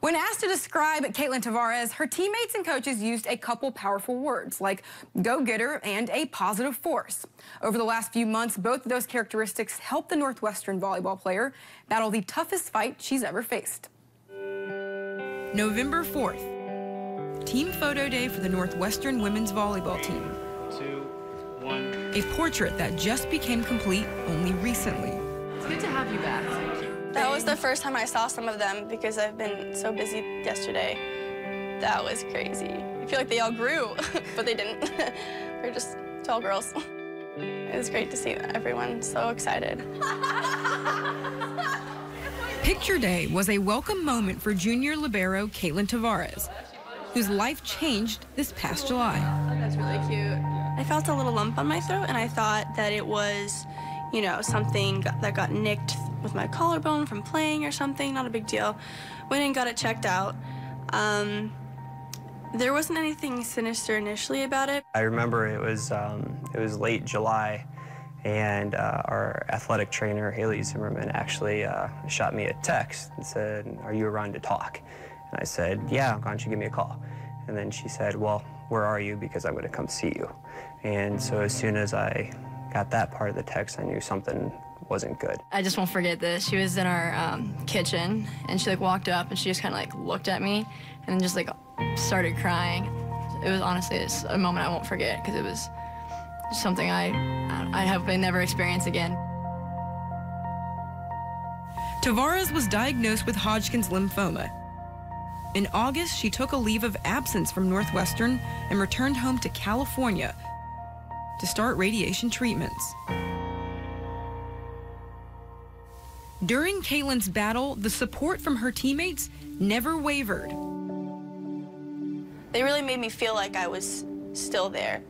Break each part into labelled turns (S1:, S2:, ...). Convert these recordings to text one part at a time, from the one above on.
S1: When asked to describe Kaitlin Tavarez, her teammates and coaches used a couple powerful words like go-getter and a positive force. Over the last few months, both of those characteristics helped the Northwestern volleyball player battle the toughest fight she's ever faced.
S2: November 4th, team photo day for the Northwestern women's volleyball team. Two, one. A portrait that just became complete only recently.
S3: It's good to have you back.
S4: That was the first time I saw some of them because I've been so busy yesterday. That was crazy. I feel like they all grew, but they didn't. They're just tall girls. It was great to see everyone so excited.
S2: Picture Day was a welcome moment for junior libero Kaitlin Tavarez, whose life changed this past July.
S4: That's really cute. I felt a little lump on my throat, and I thought that it was, you know, something that got nicked with my collarbone from playing or something, not a big deal. Went and got it checked out. Um, there wasn't anything sinister initially about it.
S5: I remember it was, um, it was late July, and uh, our athletic trainer, Haley Zimmerman, actually uh, shot me a text and said, are you around to talk? And I said, yeah, why don't you give me a call? And then she said, well, where are you? Because I'm going to come see you. And so as soon as I got that part of the text, I knew something wasn't good.
S6: I just won't forget this. She was in our um, kitchen, and she like walked up, and she just kind of like looked at me, and then just like started crying. It was honestly a moment I won't forget because it was something I I hope I never experience again.
S2: Tavarez was diagnosed with Hodgkin's lymphoma. In August, she took a leave of absence from Northwestern and returned home to California to start radiation treatments. During Kaitlin's battle, the support from her teammates never wavered.
S4: They really made me feel like I was still there.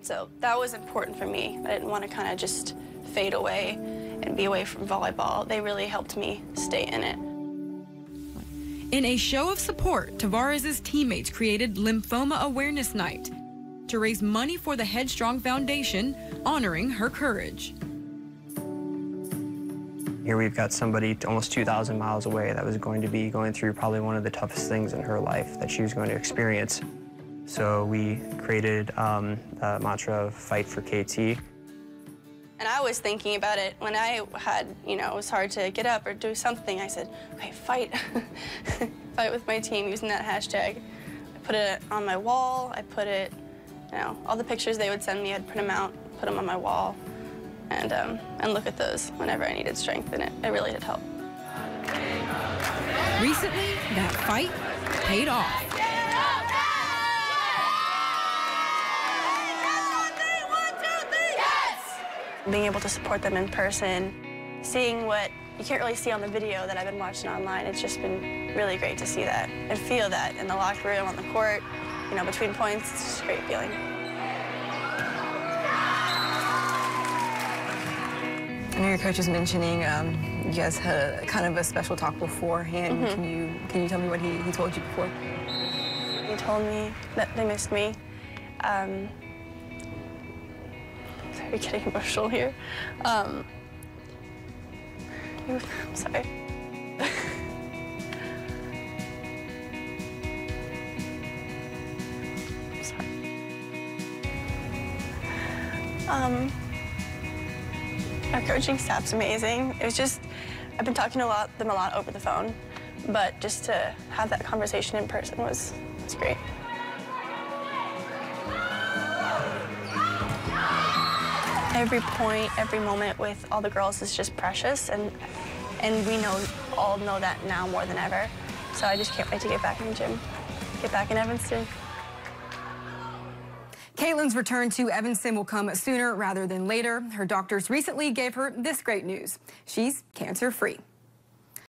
S4: So that was important for me. I didn't want to kind of just fade away and be away from volleyball. They really helped me stay in it.
S2: In a show of support, Tavarez' teammates created Lymphoma Awareness Night to raise money for the Headstrong Foundation, honoring her courage.
S5: Here we've got somebody almost 2,000 miles away that was going to be going through probably one of the toughest things in her life that she was going to experience. So we created um, mantra of fight for KT. And
S4: I was thinking about it when I had, you know, it was hard to get up or do something. I said, okay, fight. fight with my team using that hashtag. I put it on my wall. I put it, you know, all the pictures they would send me, I'd print them out, put them on my wall and, um, and look at those whenever I needed strength, and it, it really did help.
S2: Recently, that fight paid off.
S4: Being able to support them in person, seeing what you can't really see on the video that I've been watching online, it's just been really great to see that and feel that in the locker room, on the court, you know, between points. It's just a great feeling.
S1: Your coach was mentioning um, you guys had a, kind of a special talk beforehand. Mm -hmm. Can you can you tell me what he, he told you before?
S4: He told me that they missed me. Um, sorry, getting emotional here. Um, I'm sorry. sorry. Um, our coaching staff's amazing. It was just, I've been talking to a lot, them a lot over the phone, but just to have that conversation in person was, was great. Every point, every moment with all the girls is just precious, and and we know all know that now more than ever. So I just can't wait to get back in the gym, get back in Evanston.
S1: Kaitlin's return to Evanston will come sooner rather than later. Her doctors recently gave her this great news. She's cancer-free.